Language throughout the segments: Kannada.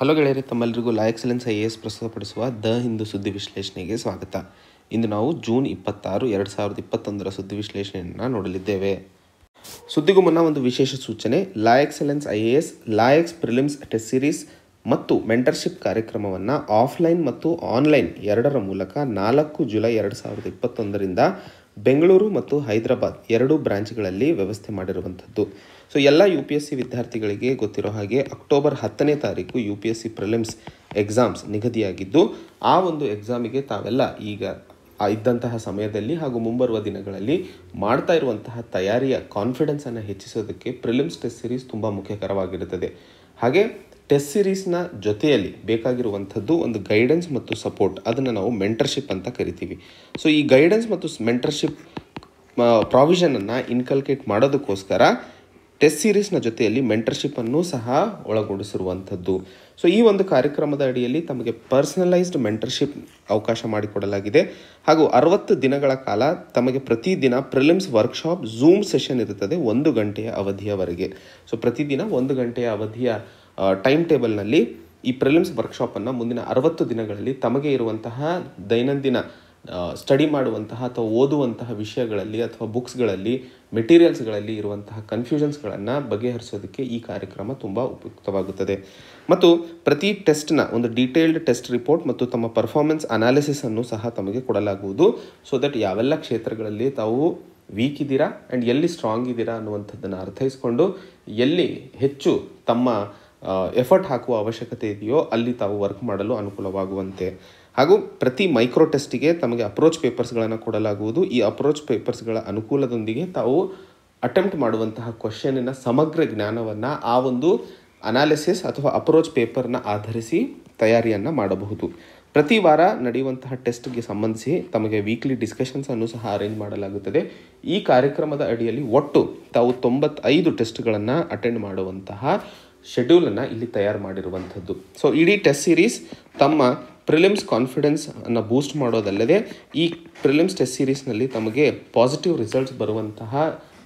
ಹಲೋ ಗೆಳೆಯರೆ ತಮ್ಮೆಲ್ಲರಿಗೂ La Excellence I A S ಪ್ರಸ್ತುತಪಡಿಸುವ ದ ಹಿಂದೂ ಸುದ್ದಿ ವಿಶ್ಲೇಷಣೆಗೆ ಸ್ವಾಗತ. ಇಂದು ನಾವು ಜೂನ್ ಇಪ್ಪತ್ತಾರು, ಎರಡು ಸಾವಿರದ ಇಪ್ಪತ್ತೊಂದರ ಸುದ್ದಿ ವಿಶ್ಲೇಷಣೆಯನ್ನು ನೋಡಲಿದ್ದೇವೆ. ಸುದ್ದಿಗೂ ಮುನ್ನ ಒಂದು ವಿಶೇಷ ಸೂಚನೆ, law excellence I A S, law ex prelims test series ಮತ್ತು ಮೆಂಟರ್ಶಿಪ್ ಕಾರ್ಯಕ್ರಮವನ್ನು ಆಫ್ಲೈನ್ ಮತ್ತು ಆನ್ಲೈನ್ ಎರಡರ ಮೂಲಕ ನಾಲ್ಕು ಜುಲೈ ಎರಡು ಸಾವಿರದ ಇಪ್ಪತ್ತೊಂದರಿಂದ ಬೆಂಗಳೂರು ಮತ್ತು ಹೈದರಾಬಾದ್ ಎರಡೂ ಬ್ರಾಂಚ್ಗಳಲ್ಲಿ ವ್ಯವಸ್ಥೆ ಮಾಡಿರುವಂಥದ್ದು. ಸೊ ಎಲ್ಲ ಯು ಪಿ ಎಸ್ ಸಿ ವಿದ್ಯಾರ್ಥಿಗಳಿಗೆ ಗೊತ್ತಿರೋ ಹಾಗೆ ಅಕ್ಟೋಬರ್ ಹತ್ತನೇ ತಾರೀಕು U P S C prelims exams ನಿಗದಿಯಾಗಿದ್ದು, ಆ ಒಂದು ಎಕ್ಸಾಮಿಗೆ ತಾವೆಲ್ಲ ಈಗ ಇದ್ದಂತಹ ಸಮಯದಲ್ಲಿ ಹಾಗೂ ಮುಂಬರುವ ದಿನಗಳಲ್ಲಿ ಮಾಡ್ತಾ ಇರುವಂತಹ ತಯಾರಿಯ ಕಾನ್ಫಿಡೆನ್ಸನ್ನು ಹೆಚ್ಚಿಸೋದಕ್ಕೆ ಪ್ರಿಲಿಮ್ಸ್ ಟೆಸ್ಟ್ ಸಿರೀಸ್ ತುಂಬ ಮುಖ್ಯಕರವಾಗಿರುತ್ತದೆ. ಹಾಗೆ ಟೆಸ್ಟ್ ಸಿರೀಸ್ನ ಜೊತೆಯಲ್ಲಿ ಬೇಕಾಗಿರುವಂಥದ್ದು ಒಂದು ಗೈಡೆನ್ಸ್ ಮತ್ತು ಸಪೋರ್ಟ್ ಅದನ್ನು ನಾವು ಮೆಂಟರ್ಶಿಪ್ ಅಂತ ಕರಿತೀವಿ. ಸೊ ಈ ಗೈಡೆನ್ಸ್ ಮತ್ತು ಮೆಂಟರ್ಶಿಪ್ ಪ್ರಾವಿಷನನ್ನು ಇನ್ಕಲ್ಕೇಟ್ ಮಾಡೋದಕ್ಕೋಸ್ಕರ ಟೆಸ್ಟ್ ಸೀರೀಸ್ನ ಜೊತೆಯಲ್ಲಿ ಮೆಂಟರ್ಶಿಪ್ಪನ್ನು ಸಹ ಒಳಗೊಂಡಿಸಿರುವಂಥದ್ದು. ಸೊ ಈ ಒಂದು ಕಾರ್ಯಕ್ರಮದ ಅಡಿಯಲ್ಲಿ ತಮಗೆ ಪರ್ಸನಲೈಸ್ಡ್ ಮೆಂಟರ್ಶಿಪ್ ಅವಕಾಶ ಮಾಡಿಕೊಡಲಾಗಿದೆ. ಹಾಗೂ ಅರವತ್ತು ದಿನಗಳ ಕಾಲ ತಮಗೆ ಪ್ರತಿದಿನ ಪ್ರಿಲಿಮ್ಸ್ ವರ್ಕ್ಶಾಪ್ ಝೂಮ್ ಸೆಷನ್ ಇರುತ್ತದೆ ಒಂದು ಗಂಟೆಯ ಅವಧಿಯವರೆಗೆ. ಸೊ ಪ್ರತಿದಿನ ಒಂದು ಗಂಟೆಯ ಅವಧಿಯ ಟೈಮ್ ಟೇಬಲ್ನಲ್ಲಿ ಈ ಪ್ರಿಲಿಮ್ಸ್ ವರ್ಕ್ಶಾಪನ್ನು ಮುಂದಿನ ಅರವತ್ತು ದಿನಗಳಲ್ಲಿ ತಮಗೆ ಇರುವಂತಹ ದೈನಂದಿನ ಸ್ಟಡಿ ಮಾಡುವಂತಹ ಅಥವಾ ಓದುವಂತಹ ವಿಷಯಗಳಲ್ಲಿ ಅಥವಾ ಬುಕ್ಸ್ಗಳಲ್ಲಿ ಮೆಟೀರಿಯಲ್ಸ್ಗಳಲ್ಲಿ ಇರುವಂತಹ ಕನ್ಫ್ಯೂಷನ್ಸ್ಗಳನ್ನು ಬಗೆಹರಿಸೋದಕ್ಕೆ ಈ ಕಾರ್ಯಕ್ರಮ ತುಂಬ ಉಪಯುಕ್ತವಾಗುತ್ತದೆ. ಮತ್ತು ಪ್ರತಿ ಟೆಸ್ಟ್ನ ಒಂದು ಡೀಟೇಲ್ಡ್ ಟೆಸ್ಟ್ ರಿಪೋರ್ಟ್ ಮತ್ತು ತಮ್ಮ ಪರ್ಫಾರ್ಮೆನ್ಸ್ ಅನಾಲಿಸಿಸನ್ನು ಸಹ ತಮಗೆ ಕೊಡಲಾಗುವುದು. ಸೊ ದಟ್ ಯಾವೆಲ್ಲ ಕ್ಷೇತ್ರಗಳಲ್ಲಿ ತಾವು ವೀಕ್ ಇದ್ದೀರಾ ಆ್ಯಂಡ್ ಎಲ್ಲಿ ಸ್ಟ್ರಾಂಗ್ ಇದ್ದೀರಾ ಅನ್ನುವಂಥದ್ದನ್ನು ಅರ್ಥೈಸ್ಕೊಂಡು ಎಲ್ಲಿ ಹೆಚ್ಚು ತಮ್ಮ ಎಫರ್ಟ್ ಹಾಕುವ ಅವಶ್ಯಕತೆ ಇದೆಯೋ ಅಲ್ಲಿ ತಾವು ವರ್ಕ್ ಮಾಡಲು ಅನುಕೂಲವಾಗುವಂತೆ. ಹಾಗೂ ಪ್ರತಿ ಮೈಕ್ರೋ ಟೆಸ್ಟಿಗೆ ತಮಗೆ ಅಪ್ರೋಚ್ ಪೇಪರ್ಸ್ಗಳನ್ನು ಕೊಡಲಾಗುವುದು. ಈ ಅಪ್ರೋಚ್ ಪೇಪರ್ಸ್ಗಳ ಅನುಕೂಲದೊಂದಿಗೆ ತಾವು ಅಟೆಂಪ್ಟ್ ಮಾಡುವಂತಹ ಕ್ವಶನಿನ ಸಮಗ್ರ ಜ್ಞಾನವನ್ನು ಆ ಒಂದು ಅನಾಲಿಸಿಸ್ ಅಥವಾ ಅಪ್ರೋಚ್ ಪೇಪರ್ನ ಆಧರಿಸಿ ತಯಾರಿಯನ್ನು ಮಾಡಬಹುದು. ಪ್ರತಿ ವಾರ ನಡೆಯುವಂತಹ ಟೆಸ್ಟ್ಗೆ ಸಂಬಂಧಿಸಿ ತಮಗೆ ವೀಕ್ಲಿ ಡಿಸ್ಕಷನ್ಸನ್ನು ಸಹ ಅರೇಂಜ್ ಮಾಡಲಾಗುತ್ತದೆ. ಈ ಕಾರ್ಯಕ್ರಮದ ಅಡಿಯಲ್ಲಿ ಒಟ್ಟು ತಾವು ತೊಂಬತ್ತೈದು ಟೆಸ್ಟ್ಗಳನ್ನು ಅಟೆಂಡ್ ಮಾಡುವಂತಹ ಶೆಡ್ಯೂಲನ್ನು ಇಲ್ಲಿ ತಯಾರು ಮಾಡಿರುವಂಥದ್ದು. ಸೊ ಇಡೀ ಟೆಸ್ಟ್ ಸೀರೀಸ್ ತಮ್ಮ ಪ್ರಿಲಿಮ್ಸ್ ಕಾನ್ಫಿಡೆನ್ಸ್ ಅನ್ನು ಬೂಸ್ಟ್ ಮಾಡೋದಲ್ಲದೆ, ಈ ಪ್ರಿಲಿಮ್ಸ್ ಟೆಸ್ಟ್ ಸೀರೀಸ್ನಲ್ಲಿ ತಮಗೆ ಪಾಸಿಟಿವ್ ರಿಸಲ್ಟ್ಸ್ ಬರುವಂತಹ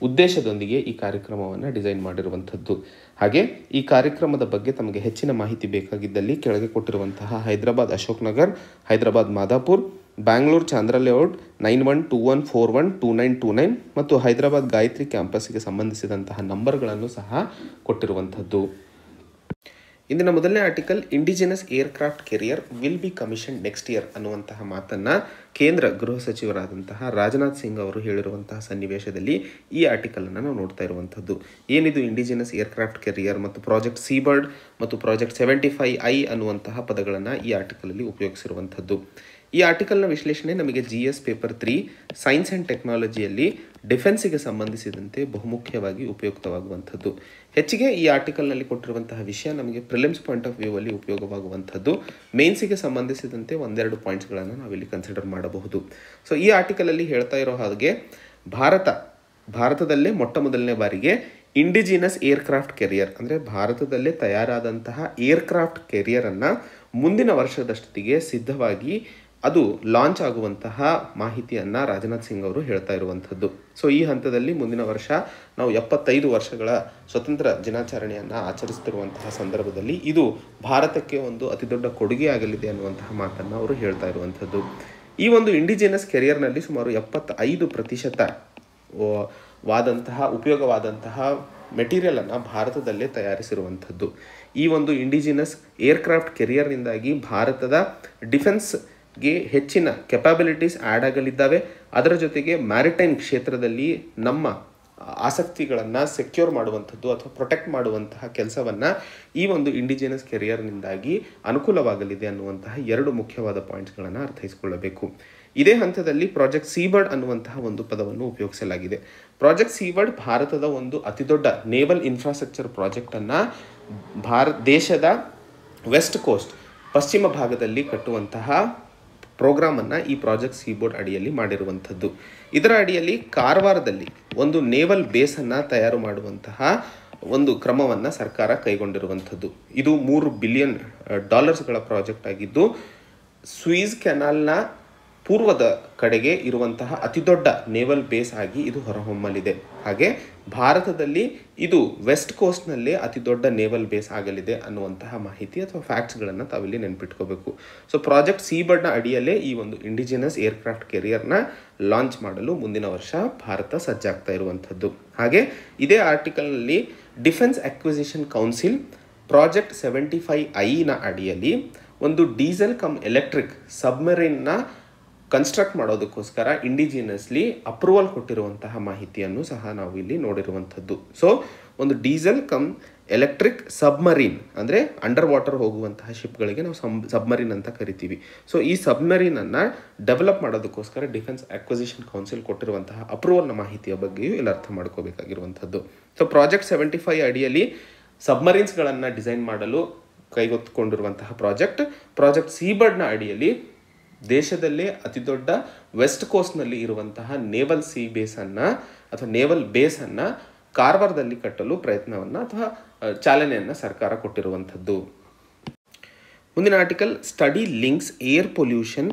ಉದ್ದೇಶದೊಂದಿಗೆ ಈ ಕಾರ್ಯಕ್ರಮವನ್ನು ಡಿಸೈನ್ ಮಾಡಿರುವಂಥದ್ದು. ಹಾಗೆ ಈ ಕಾರ್ಯಕ್ರಮದ ಬಗ್ಗೆ ತಮಗೆ ಹೆಚ್ಚಿನ ಮಾಹಿತಿ ಬೇಕಾಗಿದ್ದಲ್ಲಿ ಕೆಳಗೆ ಕೊಟ್ಟಿರುವಂತಹ Hyderabad Ashok Nagar, Hyderabad Madhapur Bangalore Chandra layout nine one two one four one two nine two nine ಮತ್ತು ಹೈದರಾಬಾದ್ ಗಾಯತ್ರಿ ಕ್ಯಾಂಪಸ್ಗೆ ಸಂಬಂಧಿಸಿದಂತಹ ನಂಬರ್ಗಳನ್ನು ಸಹ ಕೊಟ್ಟಿರುವಂಥದ್ದು. ಇಂದಿನ ಮೊದಲನೇ article indigenous aircraft carrier will be commission next year ಅನ್ನುವಂತಹ ಮಾತನ್ನು ಕೇಂದ್ರ ಗೃಹ ಸಚಿವರಾದಂತಹ ರಾಜನಾಥ್ ಸಿಂಗ್ ಅವರು ಹೇಳಿರುವಂತಹ ಸನ್ನಿವೇಶದಲ್ಲಿ ಈ ಆರ್ಟಿಕಲನ್ನು ನಾವು ನೋಡ್ತಾ ಇರುವಂಥದ್ದು. ಏನಿದು ಇಂಡಿಜಿನಸ್ ಏರ್ಕ್ರಾಫ್ಟ್ ಕೆರಿಯರ್ ಮತ್ತು ಪ್ರಾಜೆಕ್ಟ್ ಸೀಬರ್ಡ್ ಮತ್ತು ಪ್ರಾಜೆಕ್ಟ್ ಸೆವೆಂಟಿ ಫೈ ಐ ಅನ್ನುವಂತಹ ಪದಗಳನ್ನು ಈ ಆರ್ಟಿಕಲಲ್ಲಿ ಉಪಯೋಗಿಸಿರುವಂಥದ್ದು. ಈ ಆರ್ಟಿಕಲ್ನ ವಿಶ್ಲೇಷಣೆ ನಮಗೆ G S paper three science and ಟೆಕ್ನಾಲಜಿಯಲ್ಲಿ ಡಿಫೆನ್ಸಿಗೆ ಸಂಬಂಧಿಸಿದಂತೆ ಬಹುಮುಖ್ಯವಾಗಿ ಉಪಯುಕ್ತವಾಗುವಂಥದ್ದು. ಹೆಚ್ಚಿಗೆ ಈ ಆರ್ಟಿಕಲ್ನಲ್ಲಿ ಕೊಟ್ಟಿರುವಂತಹ ವಿಷಯ ನಮಗೆ ಪ್ರಿಲಿಮ್ಸ್ ಪಾಯಿಂಟ್ ಆಫ್ ವ್ಯೂ ಅಲ್ಲಿ ಉಪಯೋಗವಾಗುವಂಥದ್ದು. ಮೇನ್ಸಿಗೆ ಸಂಬಂಧಿಸಿದಂತೆ ಒಂದೆರಡು ಪಾಯಿಂಟ್ಸ್ಗಳನ್ನು ನಾವಿಲ್ಲಿ ಕನ್ಸಿಡರ್ ಮಾಡಬಹುದು. ಸೊ ಈ ಆರ್ಟಿಕಲಲ್ಲಿ ಹೇಳ್ತಾ ಇರೋ ಹಾಗೆ ಭಾರತ, ಭಾರತದಲ್ಲೇ ಮೊಟ್ಟ ಮೊದಲನೇ ಬಾರಿಗೆ ಇಂಡಿಜಿನಸ್ ಏರ್ಕ್ರಾಫ್ಟ್ ಕೆರಿಯರ್ ಅಂದರೆ ಭಾರತದಲ್ಲೇ ತಯಾರಾದಂತಹ ಏರ್ಕ್ರಾಫ್ಟ್ ಕೆರಿಯರನ್ನು ಮುಂದಿನ ವರ್ಷದಷ್ಟೊತ್ತಿಗೆ ಸಿದ್ಧವಾಗಿ ಅದು ಲಾಂಚ್ ಆಗುವಂತಹ ಮಾಹಿತಿಯನ್ನು ರಾಜನಾಥ್ ಸಿಂಗ್ ಅವರು ಹೇಳ್ತಾ ಇರುವಂಥದ್ದು. ಸೊ ಈ ಹಂತದಲ್ಲಿ ಮುಂದಿನ ವರ್ಷ ನಾವು ಎಪ್ಪತ್ತೈದು ವರ್ಷಗಳ ಸ್ವತಂತ್ರ ದಿನಾಚರಣೆಯನ್ನು ಆಚರಿಸ್ತಿರುವಂತಹ ಸಂದರ್ಭದಲ್ಲಿ ಇದು ಭಾರತಕ್ಕೆ ಒಂದು ಅತಿ ದೊಡ್ಡ ಕೊಡುಗೆ ಆಗಲಿದೆ ಅನ್ನುವಂತಹ ಮಾತನ್ನು ಅವರು ಹೇಳ್ತಾ ಇರುವಂಥದ್ದು. ಈ ಒಂದು ಇಂಡಿಜಿನಸ್ ಕೆರಿಯರ್ನಲ್ಲಿ ಸುಮಾರು ಎಪ್ಪತ್ತೈದು ಪ್ರತಿಶತ ವಾದಂತಹ, ಉಪಯೋಗವಾದಂತಹ ಮೆಟೀರಿಯಲನ್ನು ಭಾರತದಲ್ಲೇ ತಯಾರಿಸಿರುವಂಥದ್ದು. ಈ ಒಂದು ಇಂಡಿಜಿನಸ್ ಏರ್ಕ್ರಾಫ್ಟ್ ಕೆರಿಯರ್ನಿಂದಾಗಿ ಭಾರತದ ಡಿಫೆನ್ಸ್ ಗೆ ಹೆಚ್ಚಿನ ಕೆಪಾಬಿಲಿಟೀಸ್ ಆ್ಯಡ್ ಆಗಲಿದ್ದಾವೆ. ಅದರ ಜೊತೆಗೆ ಮ್ಯಾರಿಟೈಮ್ ಕ್ಷೇತ್ರದಲ್ಲಿ ನಮ್ಮ ಆಸಕ್ತಿಗಳನ್ನು ಸೆಕ್ಯೂರ್ ಮಾಡುವಂಥದ್ದು ಅಥವಾ ಪ್ರೊಟೆಕ್ಟ್ ಮಾಡುವಂತಹ ಕೆಲಸವನ್ನು ಈ ಒಂದು ಇಂಡಿಜಿನಸ್ ಕೆರಿಯರ್ನಿಂದಾಗಿ ಅನುಕೂಲವಾಗಲಿದೆ ಅನ್ನುವಂತಹ ಎರಡು ಮುಖ್ಯವಾದ ಪಾಯಿಂಟ್ಸ್ಗಳನ್ನು ಅರ್ಥೈಸಿಕೊಳ್ಳಬೇಕು. ಇದೇ ಹಂತದಲ್ಲಿ ಪ್ರಾಜೆಕ್ಟ್ ಸೀಬರ್ಡ್ ಅನ್ನುವಂತಹ ಒಂದು ಪದವನ್ನು ಉಪಯೋಗಿಸಲಾಗಿದೆ. ಪ್ರಾಜೆಕ್ಟ್ ಸೀಬರ್ಡ್ ಭಾರತದ ಒಂದು ಅತಿದೊಡ್ಡ ನೇವಲ್ ಇನ್ಫ್ರಾಸ್ಟ್ರಕ್ಚರ್ ಪ್ರಾಜೆಕ್ಟನ್ನು ಭಾರತ ದೇಶದ ವೆಸ್ಟ್ ಕೋಸ್ಟ್ ಪಶ್ಚಿಮ ಭಾಗದಲ್ಲಿ ಕಟ್ಟುವಂತಹ ಪ್ರೋಗ್ರಾಮನ್ನು ಈ ಪ್ರಾಜೆಕ್ಟ್ ಸೀಬೋರ್ಡ್ ಅಡಿಯಲ್ಲಿ ಮಾಡಿರುವಂಥದ್ದು. ಇದರ ಅಡಿಯಲ್ಲಿ ಕಾರವಾರದಲ್ಲಿ ಒಂದು ನೇವಲ್ ಬೇಸನ್ನು ತಯಾರು ಮಾಡುವಂತಹ ಒಂದು ಕ್ರಮವನ್ನು ಸರ್ಕಾರ ಕೈಗೊಂಡಿರುವಂಥದ್ದು. ಇದು ಮೂರು ಬಿಲಿಯನ್ ಡಾಲರ್ಸ್ಗಳ ಪ್ರಾಜೆಕ್ಟ್ ಆಗಿದ್ದು ಸ್ವೀಸ್ ಕೆನಾಲ್ನ ಪೂರ್ವದ ಕಡೆಗೆ ಇರುವಂತಹ ಅತಿದೊಡ್ಡ ನೇವಲ್ ಬೇಸ್ ಆಗಿ ಇದು ಹೊರಹೊಮ್ಮಲಿದೆ. ಹಾಗೆ ಭಾರತದಲ್ಲಿ ಇದು ವೆಸ್ಟ್ ಕೋಸ್ಟ್ನಲ್ಲೇ ಅತಿ ದೊಡ್ಡ ನೇವಲ್ ಬೇಸ್ ಆಗಲಿದೆ ಅನ್ನುವಂತಹ ಮಾಹಿತಿ ಅಥವಾ ಫ್ಯಾಕ್ಟ್ಸ್ಗಳನ್ನು ತಾವಿಲ್ಲಿ ನೆನ್ಪಿಟ್ಕೋಬೇಕು. ಸೊ ಪ್ರಾಜೆಕ್ಟ್ ಸಿ ಬರ್ಡ್ನ ಅಡಿಯಲ್ಲೇ ಈ ಒಂದು ಇಂಡಿಜಿನಸ್ ಏರ್ಕ್ರಾಫ್ಟ್ ಕೆರಿಯರ್ನ ಲಾಂಚ್ ಮಾಡಲು ಮುಂದಿನ ವರ್ಷ ಭಾರತ ಸಜ್ಜಾಗ್ತಾ ಇರುವಂಥದ್ದು. ಹಾಗೆ ಇದೇ ಆರ್ಟಿಕಲ್ನಲ್ಲಿ defence acquisition council project seventy five ಐನ ಅಡಿಯಲ್ಲಿ ಒಂದು ಡೀಸೆಲ್ ಕಮ್ ಎಲೆಕ್ಟ್ರಿಕ್ ಸಬ್ಮರೀನ್ನ ಕನ್ಸ್ಟ್ರಕ್ಟ್ ಮಾಡೋದಕ್ಕೋಸ್ಕರ ಇಂಡಿಜಿನಿಯಸ್ಲಿ ಅಪ್ರೂವಲ್ ಕೊಟ್ಟಿರುವಂತಹ ಮಾಹಿತಿಯನ್ನು ಸಹ ನಾವು ಇಲ್ಲಿ ನೋಡಿರುವಂಥದ್ದು. ಸೊ ಒಂದು ಡೀಸೆಲ್ ಕಮ್ ಎಲೆಕ್ಟ್ರಿಕ್ ಸಬ್ಮರೀನ್ ಅಂದರೆ ಅಂಡರ್ ವಾಟರ್ ಹೋಗುವಂತಹ ಶಿಪ್ಗಳಿಗೆ ನಾವು ಸಮ್ ಸಬ್ಮರೀನ್ ಅಂತ ಕರಿತೀವಿ. ಸೊ ಈ ಸಬ್ಮರೀನನ್ನು ಡೆವಲಪ್ ಮಾಡೋದಕ್ಕೋಸ್ಕರ ಡಿಫೆನ್ಸ್ ಅಕ್ವಿಸಿಷನ್ ಕೌನ್ಸಿಲ್ ಕೊಟ್ಟಿರುವಂತಹ ಅಪ್ರೂವಲ್ನ ಮಾಹಿತಿಯ ಬಗ್ಗೆಯೂ ಇಲ್ಲಿ ಅರ್ಥ ಮಾಡ್ಕೋಬೇಕಾಗಿರುವಂಥದ್ದು. ಸೊ ಪ್ರಾಜೆಕ್ಟ್ ಸೆವೆಂಟಿ ಫೈವ್ ಅಡಿಯಲ್ಲಿ ಸಬ್ಮರೀನ್ಸ್ಗಳನ್ನು ಡಿಸೈನ್ ಮಾಡಲು ಕೈಗೊತ್ತಿಕೊಂಡಿರುವಂತಹ ಪ್ರಾಜೆಕ್ಟ್ ಪ್ರಾಜೆಕ್ಟ್ ಸೀಬರ್ಡ್ನ ಅಡಿಯಲ್ಲಿ ದೇಶದಲ್ಲೇ ಅತಿದೊಡ್ಡ ವೆಸ್ಟ್ ಕೋಸ್ಟ್ನಲ್ಲಿ ಇರುವಂತಹ ನೇವಲ್ ಸಿ ಬೇಸನ್ನು ಅಥವಾ ನೇವಲ್ ಬೇಸನ್ನು ಕಾರವಾರದಲ್ಲಿ ಕಟ್ಟಲು ಪ್ರಯತ್ನವನ್ನು ಅಥವಾ ಚಾಲನೆಯನ್ನು ಸರ್ಕಾರ ಕೊಟ್ಟಿರುವಂಥದ್ದು. ಮುಂದಿನ article, study links air pollution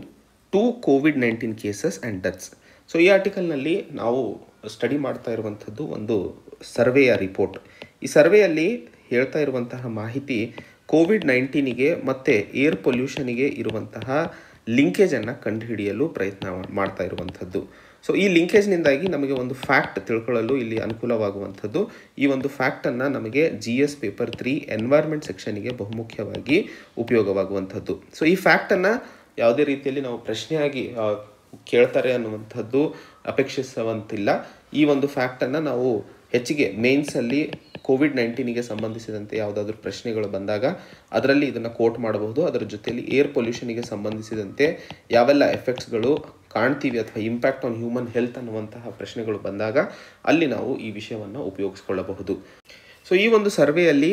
to COVID nineteen cases and deaths. So, ಈ ಆರ್ಟಿಕಲ್ನಲ್ಲಿ ನಾವು ಸ್ಟಡಿ ಮಾಡ್ತಾ ಇರುವಂಥದ್ದು ಒಂದು ಸರ್ವೆಯ ರಿಪೋರ್ಟ್. ಈ ಸರ್ವೆಯಲ್ಲಿ ಹೇಳ್ತಾ ಇರುವಂತಹ ಮಾಹಿತಿ ಕೋವಿಡ್ ನೈನ್ಟೀನಿಗೆ ಮತ್ತು ಏರ್ ಪೊಲ್ಯೂಷನಿಗೆ ಇರುವಂತಹ ಲಿಂಕೇಜನ್ನು ಕಂಡುಹಿಡಿಯಲು ಪ್ರಯತ್ನ ಮಾಡ್ತಾ ಇರುವಂಥದ್ದು. ಸೊ ಈ ಲಿಂಕೇಜ್ನಿಂದಾಗಿ ನಮಗೆ ಒಂದು ಫ್ಯಾಕ್ಟ್ ತಿಳ್ಕೊಳ್ಳಲು ಇಲ್ಲಿ ಅನುಕೂಲವಾಗುವಂಥದ್ದು. ಈ ಒಂದು ಫ್ಯಾಕ್ಟನ್ನು ನಮಗೆ G S paper three environment ಸೆಕ್ಷನಿಗೆ ಬಹುಮುಖ್ಯವಾಗಿ ಉಪಯೋಗವಾಗುವಂಥದ್ದು. ಸೊ ಈ ಫ್ಯಾಕ್ಟನ್ನು ಯಾವುದೇ ರೀತಿಯಲ್ಲಿ ನಾವು ಪ್ರಶ್ನೆಯಾಗಿ ಕೇಳ್ತಾರೆ ಅನ್ನುವಂಥದ್ದು ಅಪೇಕ್ಷಿಸುವಂತಿಲ್ಲ. ಈ ಒಂದು ಫ್ಯಾಕ್ಟನ್ನು ನಾವು ಹೆಚ್ಚಿಗೆ ಮೇನ್ಸಲ್ಲಿ ಕೋವಿಡ್ ನೈನ್ಟೀನಿಗೆ ಸಂಬಂಧಿಸಿದಂತೆ ಯಾವುದಾದ್ರೂ ಪ್ರಶ್ನೆಗಳು ಬಂದಾಗ ಅದರಲ್ಲಿ ಇದನ್ನು ಕೋಟ್ ಮಾಡಬಹುದು. ಅದರ ಜೊತೆಯಲ್ಲಿ ಏರ್ ಪೊಲ್ಯೂಷನಿಗೆ ಸಂಬಂಧಿಸಿದಂತೆ ಯಾವೆಲ್ಲ ಎಫೆಕ್ಟ್ಸ್ಗಳು ಕಾಣ್ತೀವಿ ಅಥವಾ ಇಂಪ್ಯಾಕ್ಟ್ ಆನ್ ಹ್ಯೂಮನ್ ಹೆಲ್ತ್ ಅನ್ನುವಂತಹ ಪ್ರಶ್ನೆಗಳು ಬಂದಾಗ ಅಲ್ಲಿ ನಾವು ಈ ವಿಷಯವನ್ನು ಉಪಯೋಗಿಸ್ಕೊಳ್ಳಬಹುದು. ಸೊ ಈ ಒಂದು ಸರ್ವೆಯಲ್ಲಿ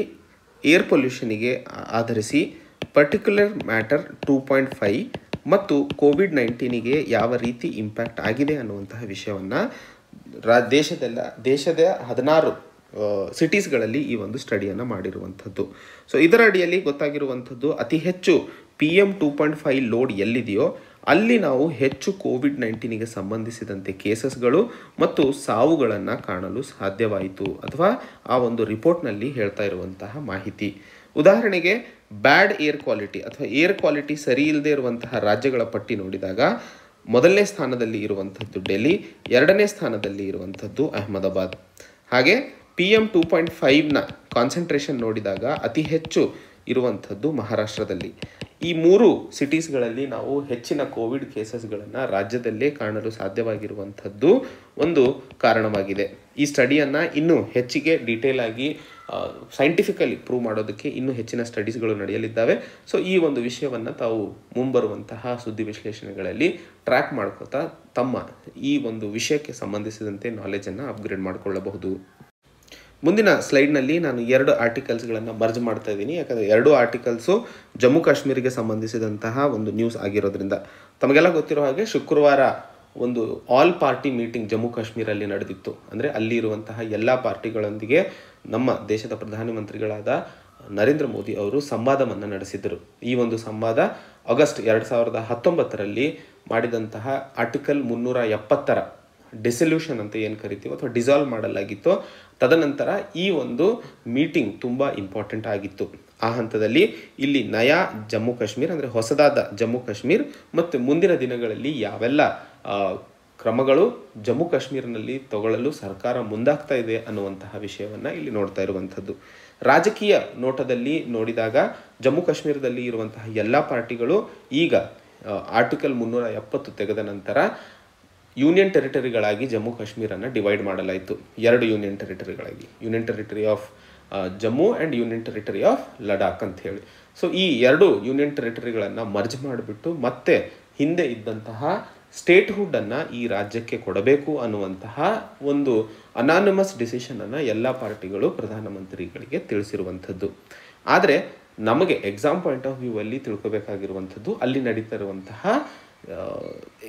ಏರ್ ಪೊಲ್ಯೂಷನಿಗೆ ಆಧರಿಸಿ particular matter two point five ಮತ್ತು ಕೋವಿಡ್ ನೈನ್ಟೀನಿಗೆ ಯಾವ ರೀತಿ ಇಂಪ್ಯಾಕ್ಟ್ ಆಗಿದೆ ಅನ್ನುವಂತಹ ವಿಷಯವನ್ನು ರಾ, ದೇಶದೆಲ್ಲ, ದೇಶದ ಹದಿನಾರು ಸಿಟೀಸ್ಗಳಲ್ಲಿ ಈ ಒಂದು ಸ್ಟಡಿಯನ್ನು ಮಾಡಿರುವಂಥದ್ದು. ಸೊ ಇದರ ಅಡಿಯಲ್ಲಿ ಗೊತ್ತಾಗಿರುವಂಥದ್ದು ಅತಿ ಹೆಚ್ಚು P M two point five load ಎಲ್ಲಿದೆಯೋ, ಅಲ್ಲಿ ನಾವು ಹೆಚ್ಚು ಕೋವಿಡ್ ನೈನ್ಟೀನಿಗೆ ಸಂಬಂಧಿಸಿದಂತೆ ಕೇಸಸ್ಗಳು ಮತ್ತು ಸಾವುಗಳನ್ನು ಕಾಣಲು ಸಾಧ್ಯವಾಯಿತು ಅಥವಾ ಆ ಒಂದು ರಿಪೋರ್ಟ್ನಲ್ಲಿ ಹೇಳ್ತಾ ಇರುವಂತಹ ಮಾಹಿತಿ. ಉದಾಹರಣೆಗೆ ಬ್ಯಾಡ್ ಏರ್ ಕ್ವಾಲಿಟಿ ಅಥವಾ ಏರ್ ಕ್ವಾಲಿಟಿ ಸರಿ ಇಲ್ಲದೆ ಇರುವಂತಹ ರಾಜ್ಯಗಳ ಪಟ್ಟಿ ನೋಡಿದಾಗ ಮೊದಲನೇ ಸ್ಥಾನದಲ್ಲಿ ಇರುವಂಥದ್ದು ಡೆಲ್ಲಿ, ಎರಡನೇ ಸ್ಥಾನದಲ್ಲಿ ಇರುವಂಥದ್ದು ಅಹಮದಾಬಾದ್. ಹಾಗೆ ಪಿ ಎಂ ಟೂ ಪಾಯಿಂಟ್ ಫೈವ್ನ ಕಾನ್ಸಂಟ್ರೇಷನ್ ನೋಡಿದಾಗ ಅತಿ ಹೆಚ್ಚು ಇರುವಂಥದ್ದು ಮಹಾರಾಷ್ಟ್ರದಲ್ಲಿ. ಈ ಮೂರು ಸಿಟೀಸ್ಗಳಲ್ಲಿ ನಾವು ಹೆಚ್ಚಿನ ಕೋವಿಡ್ ಕೇಸಸ್ಗಳನ್ನು ರಾಜ್ಯದಲ್ಲೇ ಕಾಣಲು ಸಾಧ್ಯವಾಗಿರುವಂಥದ್ದು ಒಂದು ಕಾರಣವಾಗಿದೆ. ಈ ಸ್ಟಡಿಯನ್ನು ಇನ್ನೂ ಹೆಚ್ಚಿಗೆ ಡೀಟೇಲ್ ಆಗಿ ಸೈಂಟಿಫಿಕಲಿ ಪ್ರೂವ್ ಮಾಡೋದಕ್ಕೆ ಇನ್ನೂ ಹೆಚ್ಚಿನ ಸ್ಟಡೀಸ್ಗಳು ನಡೆಯಲಿದ್ದಾವೆ. ಸೊ ಈ ಒಂದು ವಿಷಯವನ್ನು ತಾವು ಮುಂಬರುವಂತಹ ಸುದ್ದಿ ವಿಶ್ಲೇಷಣೆಗಳಲ್ಲಿ ಟ್ರ್ಯಾಕ್ ಮಾಡ್ಕೋತಾ ತಮ್ಮ ಈ ಒಂದು ವಿಷಯಕ್ಕೆ ಸಂಬಂಧಿಸಿದಂತೆ ನಾಲೆಜನ್ನು ಅಪ್ಗ್ರೇಡ್ ಮಾಡಿಕೊಳ್ಳಬಹುದು. ಮುಂದಿನ ಸ್ಲೈಡ್ನಲ್ಲಿ ನಾನು ಎರಡು ಆರ್ಟಿಕಲ್ಸ್ಗಳನ್ನು ಮರ್ಜ್ ಮಾಡ್ತಾ ಇದ್ದೀನಿ. ಯಾಕಂದರೆ ಎರಡು ಆರ್ಟಿಕಲ್ಸು ಜಮ್ಮು ಕಾಶ್ಮೀರಿಗೆ ಸಂಬಂಧಿಸಿದಂತಹ ಒಂದು ನ್ಯೂಸ್ ಆಗಿರೋದ್ರಿಂದ. ತಮಗೆಲ್ಲ ಗೊತ್ತಿರೋ ಹಾಗೆ ಶುಕ್ರವಾರ ಒಂದು ಆಲ್ ಪಾರ್ಟಿ ಮೀಟಿಂಗ್ ಜಮ್ಮು ಕಾಶ್ಮೀರಲ್ಲಿ ನಡೆದಿತ್ತು. ಅಂದರೆ ಅಲ್ಲಿ ಇರುವಂತಹ ಎಲ್ಲ ಪಾರ್ಟಿಗಳೊಂದಿಗೆ ನಮ್ಮ ದೇಶದ ಪ್ರಧಾನಮಂತ್ರಿಗಳಾದ ನರೇಂದ್ರ ಮೋದಿ ಅವರು ಸಂವಾದವನ್ನು ನಡೆಸಿದರು ಈ ಒಂದು ಸಂವಾದ ಆಗಸ್ಟ್ ಎರಡು ಸಾವಿರದ ಹತ್ತೊಂಬತ್ತರಲ್ಲಿ ಮಾಡಿದಂತಹ ಆರ್ಟಿಕಲ್ ಮುನ್ನೂರ ಎಪ್ಪತ್ತರ ಡಿಸಲ್ಯೂಷನ್ ಅಂತ ಏನು ಕರಿತೀವೋ ಅಥವಾ ಡಿಸಾಲ್ವ್ ಮಾಡಲಾಗಿತ್ತು. ತದನಂತರ ಈ ಒಂದು ಮೀಟಿಂಗ್ ತುಂಬ ಇಂಪಾರ್ಟೆಂಟ್ ಆಗಿತ್ತು. ಆ ಹಂತದಲ್ಲಿ ಇಲ್ಲಿ ನಯಾ ಜಮ್ಮು ಕಾಶ್ಮೀರ್ ಅಂದರೆ ಹೊಸದಾದ ಜಮ್ಮು ಕಾಶ್ಮೀರ್ ಮತ್ತು ಮುಂದಿನ ದಿನಗಳಲ್ಲಿ ಯಾವೆಲ್ಲ ಕ್ರಮಗಳು ಜಮ್ಮು ಕಾಶ್ಮೀರನಲ್ಲಿ ತಗೊಳ್ಳಲು ಸರ್ಕಾರ ಮುಂದಾಗ್ತಾ ಇದೆ ಅನ್ನುವಂತಹ ವಿಷಯವನ್ನು ಇಲ್ಲಿ ನೋಡ್ತಾ ಇರುವಂಥದ್ದು. ರಾಜಕೀಯ ನೋಟದಲ್ಲಿ ನೋಡಿದಾಗ ಜಮ್ಮು ಕಾಶ್ಮೀರದಲ್ಲಿ ಇರುವಂತಹ ಎಲ್ಲ ಪಾರ್ಟಿಗಳು ಈಗ ಆರ್ಟಿಕಲ್ ಮುನ್ನೂರ ಎಪ್ಪತ್ತು ತೆಗೆದ ನಂತರ ಯೂನಿಯನ್ ಟೆರಿಟರಿಗಳಾಗಿ ಜಮ್ಮು ಕಾಶ್ಮೀರನ್ನು ಡಿವೈಡ್ ಮಾಡಲಾಯಿತು. ಎರಡು union ಟೆರಿಟರಿಗಳಾಗಿ. Union territory of Jammu and union territory of Ladakh ಅಂತ ಹೇಳಿ. ಸೊ ಈ ಎರಡು ಯೂನಿಯನ್ ಟೆರಿಟರಿಗಳನ್ನು ಮರ್ಜ್ ಮಾಡಿಬಿಟ್ಟು ಮತ್ತೆ ಹಿಂದೆ ಇದ್ದಂತಹ ಸ್ಟೇಟ್ಹುಡ್ಡನ್ನು ಈ ರಾಜ್ಯಕ್ಕೆ ಕೊಡಬೇಕು ಅನ್ನುವಂತಹ ಒಂದು ಅನಾನಮಸ್ ಡಿಸಿಷನನ್ನು ಎಲ್ಲ ಪಾರ್ಟಿಗಳು ಪ್ರಧಾನಮಂತ್ರಿಗಳಿಗೆ ತಿಳಿಸಿರುವಂಥದ್ದು. ಆದರೆ ನಮಗೆ ಎಕ್ಸಾಮ್ ಪಾಯಿಂಟ್ ಆಫ್ ವ್ಯೂ ಅಲ್ಲಿ ತಿಳ್ಕೊಬೇಕಾಗಿರುವಂಥದ್ದು, ಅಲ್ಲಿ ನಡೀತಾ ಇರುವಂತಹ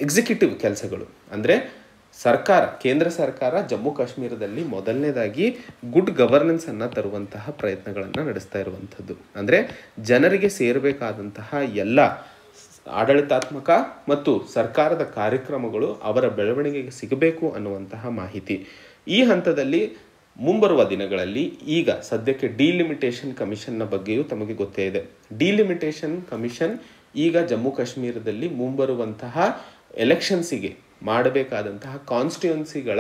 ಎಕ್ಸಿಕ್ಯೂಟಿವ್ ಕೆಲಸಗಳು. ಅಂದರೆ ಸರ್ಕಾರ, ಕೇಂದ್ರ ಸರ್ಕಾರ ಜಮ್ಮು ಕಾಶ್ಮೀರದಲ್ಲಿ ಮೊದಲನೇದಾಗಿ ಗುಡ್ ಗವರ್ನೆನ್ಸನ್ನು ತರುವಂತಹ ಪ್ರಯತ್ನಗಳನ್ನು ನಡೆಸ್ತಾ ಇರುವಂಥದ್ದು. ಅಂದರೆ ಜನರಿಗೆ ಸೇರಬೇಕಾದಂತಹ ಎಲ್ಲ ಆಡಳಿತಾತ್ಮಕ ಮತ್ತು ಸರ್ಕಾರದ ಕಾರ್ಯಕ್ರಮಗಳು ಅವರ ಬೆಳವಣಿಗೆಗೆ ಸಿಗಬೇಕು ಅನ್ನುವಂತಹ ಮಾಹಿತಿ. ಈ ಹಂತದಲ್ಲಿ ಮುಂಬರುವ ದಿನಗಳಲ್ಲಿ ಈಗ ಸದ್ಯಕ್ಕೆ ಡಿಲಿಮಿಟೇಷನ್ ಕಮಿಷನ್ನ ಬಗ್ಗೆಯೂ ತಮಗೆ ಗೊತ್ತೇ ಇದೆ. ಡಿಲಿಮಿಟೇಷನ್ ಕಮಿಷನ್ ಈಗ ಜಮ್ಮು ಕಾಶ್ಮೀರದಲ್ಲಿ ಮುಂಬರುವಂತಹ ಎಲೆಕ್ಷನ್ಸಿಗೆ ಮಾಡಬೇಕಾದಂತಹ ಕಾನ್ಸ್ಟಿಟ್ಯೂನ್ಸಿಗಳ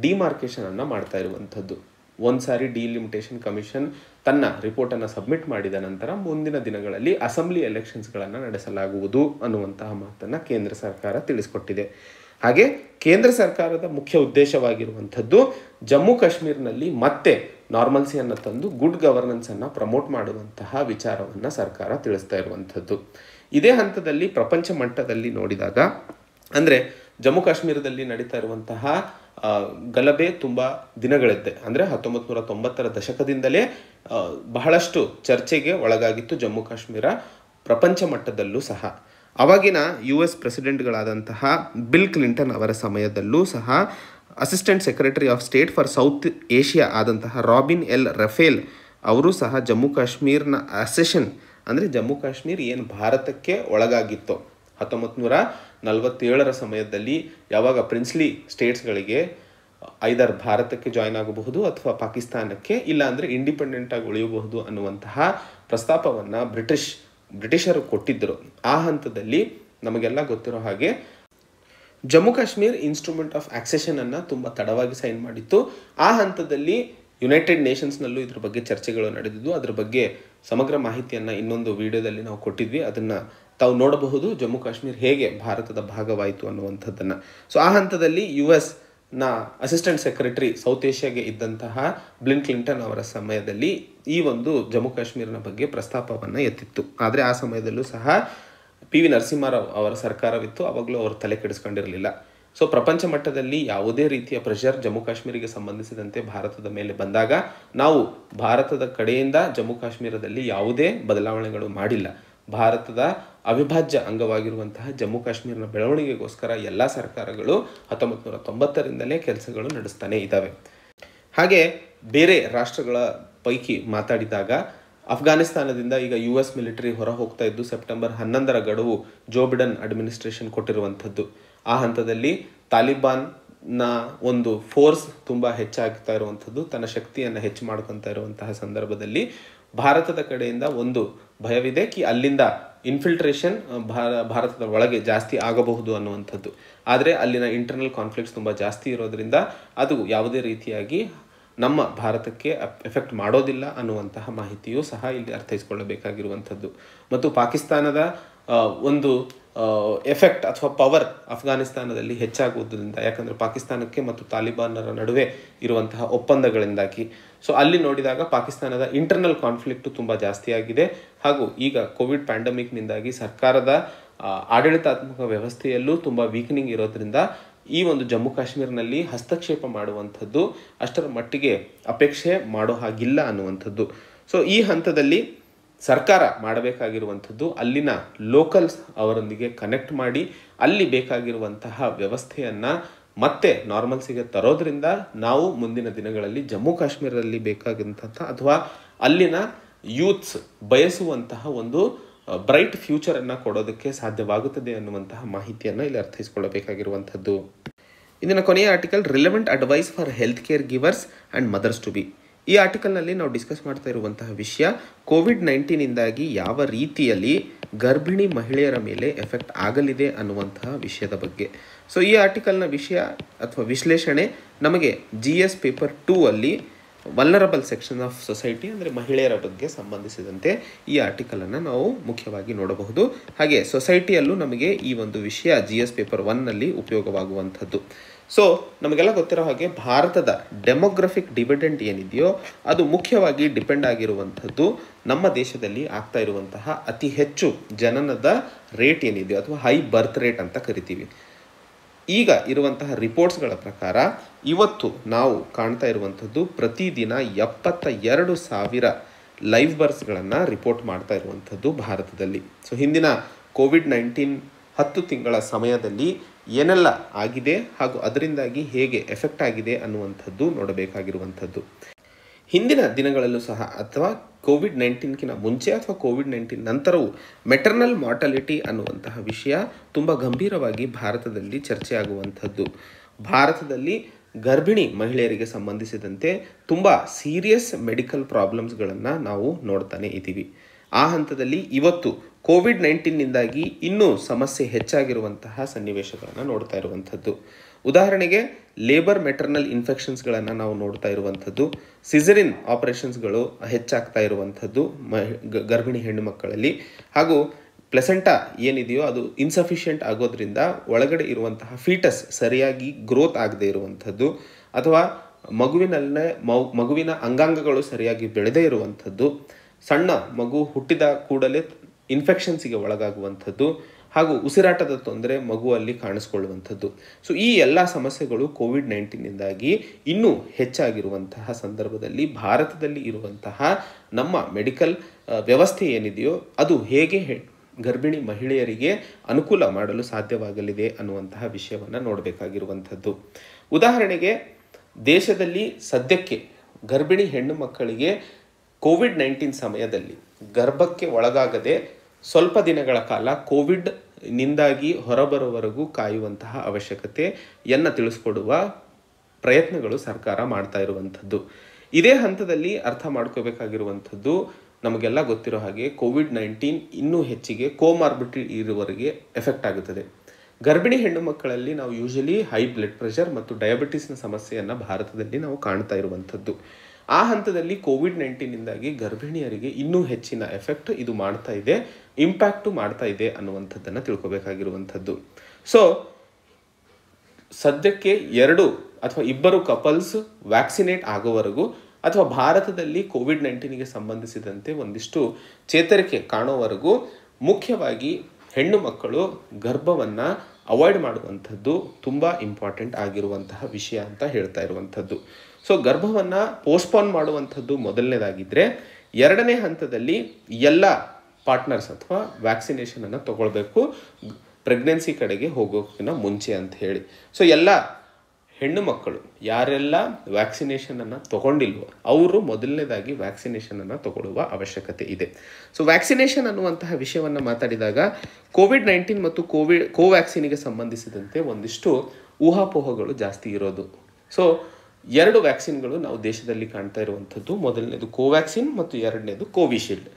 ಡಿಮಾರ್ಕೇಶನ್ ಅನ್ನ ಮಾಡ್ತಾ ಇರುವಂಥದ್ದು. ಒಂದ್ಸಾರಿ ಡಿಲಿಮಿಟೇಷನ್ ಕಮಿಷನ್ ತನ್ನ ರಿಪೋರ್ಟನ್ನು ಸಬ್ಮಿಟ್ ಮಾಡಿದ ನಂತರ ಮುಂದಿನ ದಿನಗಳಲ್ಲಿ ಅಸೆಂಬ್ಲಿ ಎಲೆಕ್ಷನ್ಸ್ಗಳನ್ನು ನಡೆಸಲಾಗುವುದು ಅನ್ನುವಂತಹ ಮಾತನ್ನು ಕೇಂದ್ರ ಸರ್ಕಾರ ತಿಳಿಸ್ಕೊಟ್ಟಿದೆ. ಹಾಗೆ ಕೇಂದ್ರ ಸರ್ಕಾರದ ಮುಖ್ಯ ಉದ್ದೇಶವಾಗಿರುವಂಥದ್ದು ಜಮ್ಮು ಕಾಶ್ಮೀರ್ನಲ್ಲಿ ಮತ್ತೆ ನಾರ್ಮಲ್ಸಿಯನ್ನು ತಂದು ಗುಡ್ ಗವರ್ನೆನ್ಸನ್ನು ಪ್ರಮೋಟ್ ಮಾಡುವಂತಹ ವಿಚಾರವನ್ನು ಸರ್ಕಾರ ತಿಳಿಸ್ತಾ ಇರುವಂಥದ್ದು. ಇದೇ ಹಂತದಲ್ಲಿ ಪ್ರಪಂಚ ಮಟ್ಟದಲ್ಲಿ ನೋಡಿದಾಗ ಅಂದರೆ ಜಮ್ಮು ಕಾಶ್ಮೀರದಲ್ಲಿ ನಡೀತಾ ಇರುವಂತಹ ಗಲಭೆ ತುಂಬ ದಿನಗಳಿದ್ದೆ. ಅಂದರೆ ಹತ್ತೊಂಬತ್ತು ನೂರ ತೊಂಬತ್ತರ ದಶಕದಿಂದಲೇ ಬಹಳಷ್ಟು ಚರ್ಚೆಗೆ ಒಳಗಾಗಿತ್ತು ಜಮ್ಮು ಕಾಶ್ಮೀರ ಪ್ರಪಂಚ ಮಟ್ಟದಲ್ಲೂ ಸಹ. ಅವಾಗಿನ ಯು ಎಸ್ ಪ್ರೆಸಿಡೆಂಟ್ಗಳಾದಂತಹ ಬಿಲ್ ಕ್ಲಿಂಟನ್ ಅವರ ಸಮಯದಲ್ಲೂ ಸಹ, assistant secretary of state for South Asia ಆದಂತಹ ರಾಬಿನ್ ಎಲ್ ರಫೇಲ್ ಅವರು ಸಹ ಜಮ್ಮು ಕಾಶ್ಮೀರ್ನ ಅಸೆಷನ್, ಅಂದರೆ ಜಮ್ಮು ಕಾಶ್ಮೀರ್ ಏನು ಭಾರತಕ್ಕೆ ಒಳಗಾಗಿತ್ತೋ ಹತ್ತೊಂಬತ್ತು ನೂರ ನಲವತ್ತೇಳರ ಸಮಯದಲ್ಲಿ ಯಾವಾಗ ಪ್ರಿನ್ಸ್ಲಿ ಸ್ಟೇಟ್ಸ್ಗಳಿಗೆ ಐದರ್ ಭಾರತಕ್ಕೆ ಜಾಯ್ನ್ ಆಗಬಹುದು ಅಥವಾ ಪಾಕಿಸ್ತಾನಕ್ಕೆ ಇಲ್ಲ ಅಂದರೆ ಇಂಡಿಪೆಂಡೆಂಟ್ ಆಗಿ ಉಳಿಯಬಹುದು ಅನ್ನುವಂತಹ ಪ್ರಸ್ತಾಪವನ್ನು ಬ್ರಿಟಿಷ್ ಬ್ರಿಟಿಷರು ಕೊಟ್ಟಿದ್ದರು. ಆ ಹಂತದಲ್ಲಿ ನಮಗೆಲ್ಲ ಗೊತ್ತಿರೋ ಹಾಗೆ Jammu Kashmir instrument of accession ಅನ್ನು ತುಂಬ ತಡವಾಗಿ ಸೈನ್ ಮಾಡಿತ್ತು. ಆ ಹಂತದಲ್ಲಿ ಯುನೈಟೆಡ್ ನೇಷನ್ಸ್ನಲ್ಲೂ ಇದ್ರ ಬಗ್ಗೆ ಚರ್ಚೆಗಳು ನಡೆದಿದ್ದು. ಅದ್ರ ಬಗ್ಗೆ ಸಮಗ್ರ ಮಾಹಿತಿಯನ್ನು ಇನ್ನೊಂದು ವಿಡಿಯೋದಲ್ಲಿ ನಾವು ಕೊಟ್ಟಿದ್ವಿ. ಅದನ್ನು ತಾವು ನೋಡಬಹುದು ಜಮ್ಮು ಕಾಶ್ಮೀರ್ ಹೇಗೆ ಭಾರತದ ಭಾಗವಾಯಿತು ಅನ್ನುವಂಥದ್ದನ್ನು. ಸೊ ಆ ಹಂತದಲ್ಲಿ ಯು ಎಸ್ನ ಅಸಿಸ್ಟೆಂಟ್ ಸೆಕ್ರೆಟರಿ ಸೌತ್ ಏಷ್ಯಾಗೆ ಇದ್ದಂತಹ ಬ್ಲಿನ್ ಕ್ಲಿಂಟನ್ ಅವರ ಸಮಯದಲ್ಲಿ ಈ ಒಂದು ಜಮ್ಮು ಕಾಶ್ಮೀರನ ಬಗ್ಗೆ ಪ್ರಸ್ತಾಪವನ್ನು ಎತ್ತಿತ್ತು. ಆದರೆ ಆ ಸಮಯದಲ್ಲೂ ಸಹ ಪಿ ವಿ ನರಸಿಂಹರಾವ್ ಅವರ ಸರ್ಕಾರವಿತ್ತು, ಅವಾಗಲೂ ಅವರು ತಲೆ ಕೆಡಿಸ್ಕೊಂಡಿರಲಿಲ್ಲ. ಸೊ ಪ್ರಪಂಚ ಮಟ್ಟದಲ್ಲಿ ಯಾವುದೇ ರೀತಿಯ ಪ್ರೆಷರ್ ಜಮ್ಮು ಕಾಶ್ಮೀರಿಗೆ ಸಂಬಂಧಿಸಿದಂತೆ ಭಾರತದ ಮೇಲೆ ಬಂದಾಗ ನಾವು ಭಾರತದ ಕಡೆಯಿಂದ ಜಮ್ಮು ಕಾಶ್ಮೀರದಲ್ಲಿ ಯಾವುದೇ ಬದಲಾವಣೆಗಳು ಮಾಡಿಲ್ಲ. ಭಾರತದ ಅವಿಭಾಜ್ಯ ಅಂಗವಾಗಿರುವಂತಹ ಜಮ್ಮು ಕಾಶ್ಮೀರನ ಬೆಳವಣಿಗೆಗೋಸ್ಕರ ಎಲ್ಲ ಸರ್ಕಾರಗಳು ಹತ್ತೊಂಬತ್ತು ನೂರ ತೊಂಬತ್ತರಿಂದಲೇ ಕೆಲಸಗಳು ನಡೆಸ್ತಾನೆ ಇದ್ದಾವೆ ಹಾಗೆ ಬೇರೆ ರಾಷ್ಟ್ರಗಳ ಪೈಕಿ ಮಾತಾಡಿದಾಗ ಅಫ್ಘಾನಿಸ್ತಾನದಿಂದ ಈಗ ಯು ಎಸ್ ಮಿಲಿಟರಿ ಹೊರ ಹೋಗ್ತಾ ಇದ್ದು ಸೆಪ್ಟೆಂಬರ್ ಹನ್ನೊಂದರ ಗಡುವು ಜೋ ಬಿಡನ್ ಅಡ್ಮಿನಿಸ್ಟ್ರೇಷನ್ ಕೊಟ್ಟಿರುವಂಥದ್ದು. ಆ ಹಂತದಲ್ಲಿ ತಾಲಿಬಾನ್ನ ಒಂದು ಫೋರ್ಸ್ ತುಂಬ ಹೆಚ್ಚಾಗ್ತಾ ಇರುವಂಥದ್ದು, ತನ್ನ ಶಕ್ತಿಯನ್ನು ಹೆಚ್ಚು ಮಾಡ್ಕೊತಾ ಇರುವಂತಹ ಸಂದರ್ಭದಲ್ಲಿ ಭಾರತದ ಕಡೆಯಿಂದ ಒಂದು ಭಯವಿದೆ ಕಿ ಅಲ್ಲಿಂದ ಇನ್ಫಿಲ್ಟ್ರೇಷನ್ ಭಾರತದ ಒಳಗೆ ಜಾಸ್ತಿ ಆಗಬಹುದು ಅನ್ನುವಂಥದ್ದು. ಆದರೆ ಅಲ್ಲಿನ ಇಂಟರ್ನಲ್ ಕಾನ್ಫ್ಲಿಕ್ಟ್ಸ್ ತುಂಬ ಜಾಸ್ತಿ ಇರೋದ್ರಿಂದ ಅದು ಯಾವುದೇ ರೀತಿಯಾಗಿ ನಮ್ಮ ಭಾರತಕ್ಕೆ ಎಫೆಕ್ಟ್ ಮಾಡೋದಿಲ್ಲ ಅನ್ನುವಂತಹ ಮಾಹಿತಿಯೂ ಸಹ ಇಲ್ಲಿ ಅರ್ಥೈಸ್ಕೊಳ್ಳಬೇಕಾಗಿರುವಂಥದ್ದು. ಮತ್ತು ಪಾಕಿಸ್ತಾನದ ಒಂದು ಎಫೆಕ್ಟ್ ಅಥವಾ ಪವರ್ ಅಫ್ಘಾನಿಸ್ತಾನದಲ್ಲಿ ಹೆಚ್ಚಾಗುವುದರಿಂದ, ಯಾಕಂದರೆ ಪಾಕಿಸ್ತಾನಕ್ಕೆ ಮತ್ತು ತಾಲಿಬಾನರ ನಡುವೆ ಇರುವಂತಹ ಒಪ್ಪಂದಗಳಿಂದಾಗಿ. ಸೊ ಅಲ್ಲಿ ನೋಡಿದಾಗ ಪಾಕಿಸ್ತಾನದ ಇಂಟರ್ನಲ್ ಕಾನ್ಫ್ಲಿಕ್ಟು ತುಂಬ ಜಾಸ್ತಿಯಾಗಿದೆ ಹಾಗೂ ಈಗ ಕೋವಿಡ್ ಪ್ಯಾಂಡಮಿಕ್ನಿಂದಾಗಿ ಸರ್ಕಾರದ ಆಡಳಿತಾತ್ಮಕ ವ್ಯವಸ್ಥೆಯಲ್ಲೂ ತುಂಬ ವೀಕ್ನಿಂಗ್ ಇರೋದ್ರಿಂದ ಈ ಒಂದು ಜಮ್ಮು ಕಾಶ್ಮೀರ್ನಲ್ಲಿ ಹಸ್ತಕ್ಷೇಪ ಮಾಡುವಂಥದ್ದು ಅಷ್ಟರ ಮಟ್ಟಿಗೆ ಅಪೇಕ್ಷೆ ಮಾಡೋ ಹಾಗಿಲ್ಲ ಅನ್ನುವಂಥದ್ದು. ಸೊ ಈ ಹಂತದಲ್ಲಿ ಸರ್ಕಾರ ಮಾಡಬೇಕಾಗಿರುವಂಥದ್ದು ಅಲ್ಲಿನ ಲೋಕಲ್ಸ್ ಅವರೊಂದಿಗೆ ಕನೆಕ್ಟ್ ಮಾಡಿ ಅಲ್ಲಿ ಬೇಕಾಗಿರುವಂತಹ ವ್ಯವಸ್ಥೆಯನ್ನು ಮತ್ತೆ ನಾರ್ಮಲ್ಸಿಗೆ ತರೋದ್ರಿಂದ ನಾವು ಮುಂದಿನ ದಿನಗಳಲ್ಲಿ ಜಮ್ಮು ಕಾಶ್ಮೀರದಲ್ಲಿ ಬೇಕಾದಂತಹ ಅಥವಾ ಅಲ್ಲಿನ ಯೂತ್ಸ್ ಬಯಸುವಂತಹ ಒಂದು ಬ್ರೈಟ್ ಫ್ಯೂಚರನ್ನು ಕೊಡೋದಕ್ಕೆ ಸಾಧ್ಯವಾಗುತ್ತದೆ ಅನ್ನುವಂತಹ ಮಾಹಿತಿಯನ್ನು ಇಲ್ಲಿ ಅರ್ಥೈಸಿಕೊಳ್ಳಬೇಕಾಗಿರುವಂಥದ್ದು. ಇಂದಿನ ಕೊನೆಯ article relevant advice for health care givers and mothers to be ಈ ಆರ್ಟಿಕಲ್ನಲ್ಲಿ ನಾವು ಡಿಸ್ಕಸ್ ಮಾಡ್ತಾ ಇರುವಂತಹ ವಿಷಯ ಕೋವಿಡ್ ನೈನ್ಟೀನಿಂದಾಗಿ ಯಾವ ರೀತಿಯಲ್ಲಿ ಗರ್ಭಿಣಿ ಮಹಿಳೆಯರ ಮೇಲೆ ಎಫೆಕ್ಟ್ ಆಗಲಿದೆ ಅನ್ನುವಂತಹ ವಿಷಯದ ಬಗ್ಗೆ. ಸೊ ಈ ಆರ್ಟಿಕಲ್ನ ವಿಷಯ ಅಥವಾ ವಿಶ್ಲೇಷಣೆ ನಮಗೆ ಜಿ ಎಸ್ ಪೇಪರ್ ಟೂ ಅಲ್ಲಿ ವಲ್ನರಬಲ್ ಸೆಕ್ಷನ್ ಆಫ್ ಸೊಸೈಟಿ ಅಂದರೆ ಮಹಿಳೆಯರ ಬಗ್ಗೆ ಸಂಬಂಧಿಸಿದಂತೆ ಈ ಆರ್ಟಿಕಲನ್ನು ನಾವು ಮುಖ್ಯವಾಗಿ ನೋಡಬಹುದು. ಹಾಗೆ ಸೊಸೈಟಿಯಲ್ಲೂ ನಮಗೆ ಈ ಒಂದು ವಿಷಯ ಜಿ ಎಸ್ ಪೇಪರ್ ಒನ್ನಲ್ಲಿ ಉಪಯೋಗವಾಗುವಂಥದ್ದು. ಸೊ ನಮಗೆಲ್ಲ ಗೊತ್ತಿರೋ ಹಾಗೆ ಭಾರತದ ಡೆಮೋಗ್ರಫಿಕ್ ಡಿವಿಡೆಂಟ್ ಏನಿದೆಯೋ, ಅದು ಮುಖ್ಯವಾಗಿ ಡಿಪೆಂಡ್ ಆಗಿರುವಂಥದ್ದು ನಮ್ಮ ದೇಶದಲ್ಲಿ ಆಗ್ತಾ ಇರುವಂತಹ ಅತಿ ಹೆಚ್ಚು ಜನನದ ರೇಟ್ ಏನಿದೆಯೋ, ಅಥವಾ ಹೈ ಬರ್ತ್ ರೇಟ್ ಅಂತ ಕರಿತೀವಿ. ಈಗ ಇರುವಂತಹ ರಿಪೋರ್ಟ್ಸ್ಗಳ ಪ್ರಕಾರ, ಇವತ್ತು ನಾವು ಕಾಣ್ತಾ ಇರುವಂಥದ್ದು ಪ್ರತಿದಿನ ಎಪ್ಪತ್ತ ಎರಡು ಸಾವಿರ ಲೈವ್ ಬರ್ಸ್ಗಳನ್ನು ರಿಪೋರ್ಟ್ ಮಾಡ್ತಾ ಇರುವಂಥದ್ದು ಭಾರತದಲ್ಲಿ. ಸೊ ಹಿಂದಿನ ಕೋವಿಡ್ ನೈನ್ಟೀನ್ ಹತ್ತು ತಿಂಗಳ ಸಮಯದಲ್ಲಿ ಏನೆಲ್ಲ ಆಗಿದೆ ಹಾಗೂ ಅದರಿಂದಾಗಿ ಹೇಗೆ ಎಫೆಕ್ಟ್ ಆಗಿದೆ ಅನ್ನುವಂಥದ್ದು ನೋಡಬೇಕಾಗಿರುವಂಥದ್ದು. ಹಿಂದಿನ ದಿನಗಳಲ್ಲೂ ಸಹ ಅಥವಾ ಕೋವಿಡ್ ನೈನ್ಟೀನ್ಕಿಂತ ಮುಂಚೆ ಅಥವಾ ಕೋವಿಡ್ ನೈನ್ಟೀನ್ ನಂತರವೂ ಮೆಟರ್ನಲ್ ಮಾರ್ಟಾಲಿಟಿ ಅನ್ನುವಂತಹ ವಿಷಯ ತುಂಬ ಗಂಭೀರವಾಗಿ ಭಾರತದಲ್ಲಿ ಚರ್ಚೆಯಾಗುವಂಥದ್ದು. ಭಾರತದಲ್ಲಿ ಗರ್ಭಿಣಿ ಮಹಿಳೆಯರಿಗೆ ಸಂಬಂಧಿಸಿದಂತೆ ತುಂಬ ಸೀರಿಯಸ್ ಮೆಡಿಕಲ್ ಪ್ರಾಬ್ಲಮ್ಸ್ಗಳನ್ನು ನಾವು ನೋಡ್ತಾನೆ ಇದ್ದೀವಿ. ಆ ಹಂತದಲ್ಲಿ ಇವತ್ತು ಕೋವಿಡ್ ನೈನ್ಟೀನ್ನಿಂದಾಗಿ ಇನ್ನೂ ಸಮಸ್ಯೆ ಹೆಚ್ಚಾಗಿರುವಂತಹ ಸನ್ನಿವೇಶಗಳನ್ನು ನೋಡ್ತಾ ಇರುವಂಥದ್ದು. ಉದಾಹರಣೆಗೆ, ಲೇಬರ್ ಮೆಟರ್ನಲ್ ಇನ್ಫೆಕ್ಷನ್ಸ್ಗಳನ್ನು ನಾವು ನೋಡ್ತಾ ಇರುವಂಥದ್ದು, ಸಿಸರಿನ್ ಆಪರೇಷನ್ಸ್ಗಳು ಹೆಚ್ಚಾಗ್ತಾ ಇರುವಂಥದ್ದು ಮ ಗರ್ಭಿಣಿ ಹೆಣ್ಣು ಮಕ್ಕಳಲ್ಲಿ. ಹಾಗೂ ಪ್ಲೆಸೆಂಟಾ ಏನಿದೆಯೋ ಅದು ಇನ್ಸಫಿಷಿಯೆಂಟ್ ಆಗೋದ್ರಿಂದ ಒಳಗಡೆ ಇರುವಂತಹ ಫೀಟಸ್ ಸರಿಯಾಗಿ ಗ್ರೋತ್ ಆಗದೆ ಇರುವಂಥದ್ದು, ಅಥವಾ ಮಗುವಿನಲ್ಲೇ ಮಗುವಿನ ಅಂಗಾಂಗಗಳು ಸರಿಯಾಗಿ ಬೆಳೆದೇ ಇರುವಂಥದ್ದು. ಸಣ್ಣ ಮಗು ಹುಟ್ಟಿದ ಕೂಡಲೇ ಇನ್ಫೆಕ್ಷನ್ಸಿಗೆ ಒಳಗಾಗುವಂಥದ್ದು ಹಾಗೂ ಉಸಿರಾಟದ ತೊಂದರೆ ಮಗುವಲ್ಲಿ ಕಾಣಿಸ್ಕೊಳ್ಳುವಂಥದ್ದು. ಸೊ ಈ ಎಲ್ಲ ಸಮಸ್ಯೆಗಳು ಕೋವಿಡ್ ನೈನ್ಟೀನಿಂದಾಗಿ ಇನ್ನೂ ಹೆಚ್ಚಾಗಿರುವಂತಹ ಸಂದರ್ಭದಲ್ಲಿ ಭಾರತದಲ್ಲಿ ಇರುವಂತಹ ನಮ್ಮ ಮೆಡಿಕಲ್ ವ್ಯವಸ್ಥೆ ಏನಿದೆಯೋ ಅದು ಹೇಗೆ ಗರ್ಭಿಣಿ ಮಹಿಳೆಯರಿಗೆ ಅನುಕೂಲ ಮಾಡಲು ಸಾಧ್ಯವಾಗಲಿದೆ ಅನ್ನುವಂತಹ ವಿಷಯವನ್ನು ನೋಡಬೇಕಾಗಿರುವಂಥದ್ದು. ಉದಾಹರಣೆಗೆ ದೇಶದಲ್ಲಿ ಸದ್ಯಕ್ಕೆ ಗರ್ಭಿಣಿ ಹೆಣ್ಣು ಮಕ್ಕಳಿಗೆ ಕೋವಿಡ್ ನೈನ್ಟೀನ್ ಸಮಯದಲ್ಲಿ ಗರ್ಭಕ್ಕೆ ಒಳಗಾಗದೆ ಸ್ವಲ್ಪ ದಿನಗಳ ಕಾಲ ಕೋವಿಡ್ ನಿಂದಾಗಿ ಹೊರಬರುವವರೆಗೂ ಕಾಯುವಂತಹ ಅವಶ್ಯಕತೆಯನ್ನು ತಿಳಿಸ್ಕೊಡುವ ಪ್ರಯತ್ನಗಳು ಸರ್ಕಾರ ಮಾಡ್ತಾ ಇರುವಂಥದ್ದು. ಇದೇ ಹಂತದಲ್ಲಿ ಅರ್ಥ ಮಾಡ್ಕೋಬೇಕಾಗಿರುವಂಥದ್ದು ನಮಗೆಲ್ಲ ಗೊತ್ತಿರೋ ಹಾಗೆ ಕೋವಿಡ್ ನೈನ್ಟೀನ್ ಇನ್ನೂ ಹೆಚ್ಚಿಗೆ ಕೋಮಾರ್ಬಿಟಿ ಇರುವವರಿಗೆ ಎಫೆಕ್ಟ್ ಆಗುತ್ತದೆ. ಗರ್ಭಿಣಿ ಹೆಣ್ಣು ಮಕ್ಕಳಲ್ಲಿ ನಾವು ಯೂಶಲಿ ಹೈ ಬ್ಲಡ್ ಪ್ರೆಷರ್ ಮತ್ತು ಡಯಾಬಿಟಿಸ್ನ ಸಮಸ್ಯೆಯನ್ನು ಭಾರತದಲ್ಲಿ ನಾವು ಕಾಣ್ತಾ ಇರುವಂಥದ್ದು. ಆ ಹಂತದಲ್ಲಿ ಕೋವಿಡ್ ನೈನ್ಟೀನಿಂದಾಗಿ ಗರ್ಭಿಣಿಯರಿಗೆ ಇನ್ನೂ ಹೆಚ್ಚಿನ ಎಫೆಕ್ಟ್ ಇದು ಮಾಡ್ತಾ ಇದೆ, ಇಂಪ್ಯಾಕ್ಟು ಮಾಡ್ತಾ ಇದೆ ಅನ್ನುವಂಥದ್ದನ್ನು ತಿಳ್ಕೊಬೇಕಾಗಿರುವಂಥದ್ದು. ಸೊ ಸದ್ಯಕ್ಕೆ ಎರಡು ಅಥವಾ ಇಬ್ಬರು ಕಪಲ್ಸ್ ವ್ಯಾಕ್ಸಿನೇಟ್ ಆಗೋವರೆಗೂ ಅಥವಾ ಭಾರತದಲ್ಲಿ ಕೋವಿಡ್ ನೈನ್ಟೀನ್ಗೆ ಸಂಬಂಧಿಸಿದಂತೆ ಒಂದಿಷ್ಟು ಚೇತರಿಕೆ ಕಾಣೋವರೆಗೂ ಮುಖ್ಯವಾಗಿ ಹೆಣ್ಣು ಮಕ್ಕಳು ಗರ್ಭವನ್ನು ಅವಾಯ್ಡ್ ಮಾಡುವಂಥದ್ದು ತುಂಬ ಇಂಪಾರ್ಟೆಂಟ್ ಆಗಿರುವಂತಹ ವಿಷಯ ಅಂತ ಹೇಳ್ತಾ ಇರುವಂಥದ್ದು. ಸೊ ಗರ್ಭವನ್ನು ಪೋಸ್ಟ್ಪೋನ್ ಮಾಡುವಂಥದ್ದು ಮೊದಲನೇದಾಗಿದ್ದರೆ ಎರಡನೇ ಹಂತದಲ್ಲಿ ಎಲ್ಲ ಪಾರ್ಟ್ನರ್ಸ್ ಅಥವಾ ವ್ಯಾಕ್ಸಿನೇಷನನ್ನು ತಗೊಳ್ಬೇಕು. ಪ್ರೆಗ್ನೆನ್ಸಿ ಕಡೆಗೆ ಹೋಗೋಕ್ಕಿಂತ ಮುಂಚೆ ಅಂತ ಹೇಳಿ. ಸೊ ಎಲ್ಲ ಹೆಣ್ಣು ಮಕ್ಕಳು ಯಾರೆಲ್ಲ ವ್ಯಾಕ್ಸಿನೇಷನನ್ನು ತಗೊಂಡಿಲ್ವೋ ಅವರು ಮೊದಲನೇದಾಗಿ ವ್ಯಾಕ್ಸಿನೇಷನನ್ನು ತಗೊಳ್ಳುವ ಅವಶ್ಯಕತೆ ಇದೆ. ಸೊ ವ್ಯಾಕ್ಸಿನೇಷನ್ ಅನ್ನುವಂತಹ ವಿಷಯವನ್ನು ಮಾತಾಡಿದಾಗ ಕೋವಿಡ್ ನೈನ್ಟೀನ್ ಮತ್ತು ಕೋವಿಡ್ ಕೋವ್ಯಾಕ್ಸಿನಿಗೆ ಸಂಬಂಧಿಸಿದಂತೆ ಒಂದಿಷ್ಟು ಊಹಾಪೋಹಗಳು ಜಾಸ್ತಿ ಇರೋದು. ಸೊ ಎರಡು ವ್ಯಾಕ್ಸಿನ್ಗಳು ನಾವು ದೇಶದಲ್ಲಿ ಕಾಣ್ತಾ ಇರುವಂಥದ್ದು. ಮೊದಲನೇದು ಕೋವ್ಯಾಕ್ಸಿನ್ ಮತ್ತು ಎರಡನೇದು ಕೋವಿಶೀಲ್ಡ್.